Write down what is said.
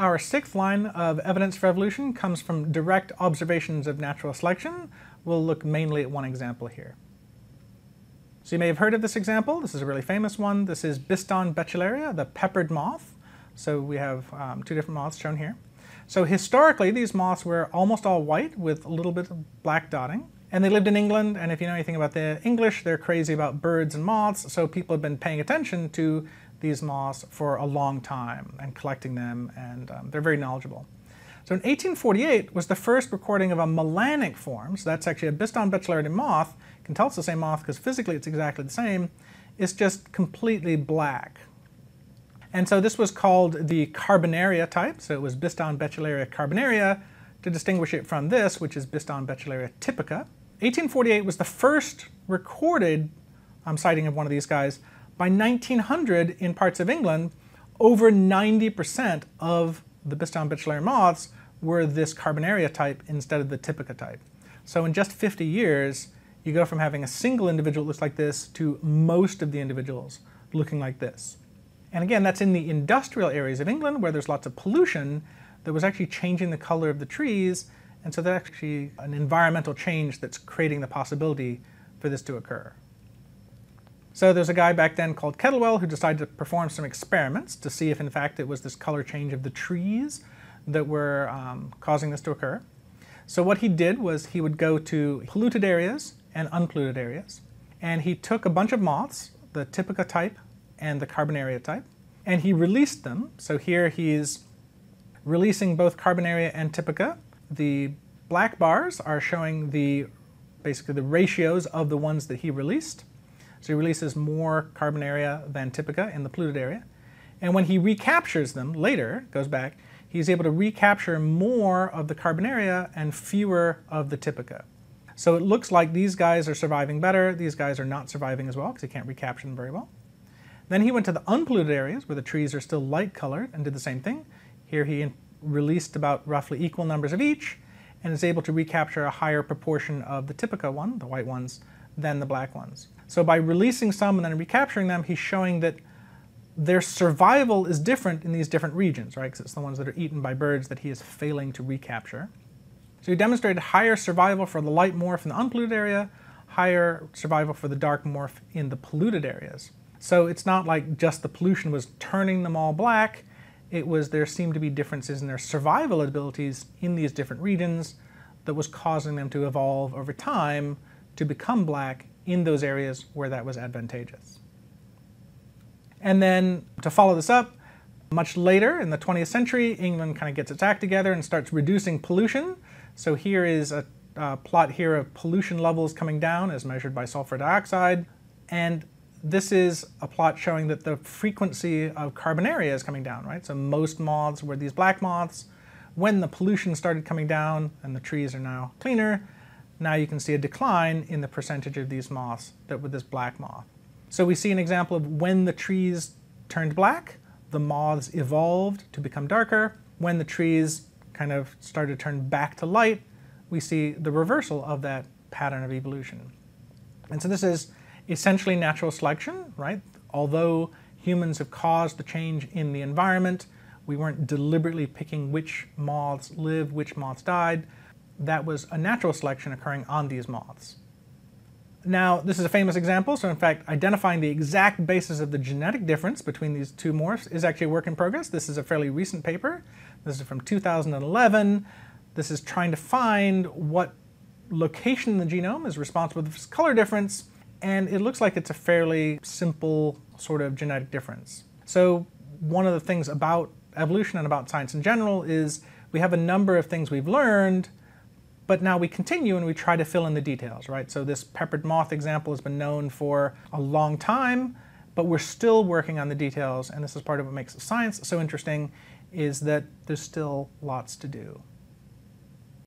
Our sixth line of evidence for evolution comes from direct observations of natural selection. We'll look mainly at one example here. So you may have heard of this example. This is a really famous one. This is Biston betularia, the peppered moth. So we have um, two different moths shown here. So historically, these moths were almost all white with a little bit of black dotting. And they lived in England, and if you know anything about the English, they're crazy about birds and moths, so people have been paying attention to these moths for a long time and collecting them, and um, they're very knowledgeable. So in 1848 was the first recording of a melanic form, so that's actually a Biston betularia moth. You can tell it's the same moth because physically it's exactly the same. It's just completely black. And so this was called the Carbonaria type, so it was Biston betularia carbonaria to distinguish it from this, which is Biston betularia typica. 1848 was the first recorded um, sighting of one of these guys. By 1900, in parts of England, over 90% of the Biston betularia moths were this Carbonaria type instead of the Typica type. So in just 50 years, you go from having a single individual that looks like this to most of the individuals looking like this. And again, that's in the industrial areas of England where there's lots of pollution that was actually changing the color of the trees. And so that's actually an environmental change that's creating the possibility for this to occur. So there's a guy back then called Kettlewell who decided to perform some experiments to see if in fact it was this color change of the trees that were um, causing this to occur. So what he did was he would go to polluted areas and unpolluted areas, and he took a bunch of moths, the Typica type and the Carbonaria type, and he released them. So here he's releasing both Carbonaria and Typica. The black bars are showing the basically the ratios of the ones that he released. So he releases more Carbonaria than Typica in the polluted area. And when he recaptures them later, goes back, he's able to recapture more of the Carbonaria and fewer of the Typica. So it looks like these guys are surviving better, these guys are not surviving as well because he can't recapture them very well. Then he went to the unpolluted areas where the trees are still light colored and did the same thing. Here he released about roughly equal numbers of each and is able to recapture a higher proportion of the Typica one, the white ones, than the black ones. So by releasing some and then recapturing them, he's showing that their survival is different in these different regions, right? Because it's the ones that are eaten by birds that he is failing to recapture. So he demonstrated higher survival for the light morph in the unpolluted area, higher survival for the dark morph in the polluted areas. So it's not like just the pollution was turning them all black, it was there seemed to be differences in their survival abilities in these different regions that was causing them to evolve over time to become black in those areas where that was advantageous. And then to follow this up, much later in the 20th century, England kind of gets its act together and starts reducing pollution. So here is a plot here of pollution levels coming down as measured by sulfur dioxide. And this is a plot showing that the frequency of carbonaria is coming down, right? So most moths were these black moths. When the pollution started coming down and the trees are now cleaner, now you can see a decline in the percentage of these moths that were this black moth. So we see an example of when the trees turned black, the moths evolved to become darker. When the trees kind of started to turn back to light, we see the reversal of that pattern of evolution. And so this is essentially natural selection, right? Although humans have caused the change in the environment, we weren't deliberately picking which moths lived, which moths died. That was a natural selection occurring on these moths. Now, this is a famous example, so in fact, identifying the exact basis of the genetic difference between these two morphs is actually a work in progress. This is a fairly recent paper. This is from 2011. This is trying to find what location in the genome is responsible for this color difference and it looks like it's a fairly simple sort of genetic difference. So one of the things about evolution and about science in general is we have a number of things we've learned, but now we continue and we try to fill in the details, right? So this peppered moth example has been known for a long time, but we're still working on the details, and this is part of what makes science so interesting, is that there's still lots to do.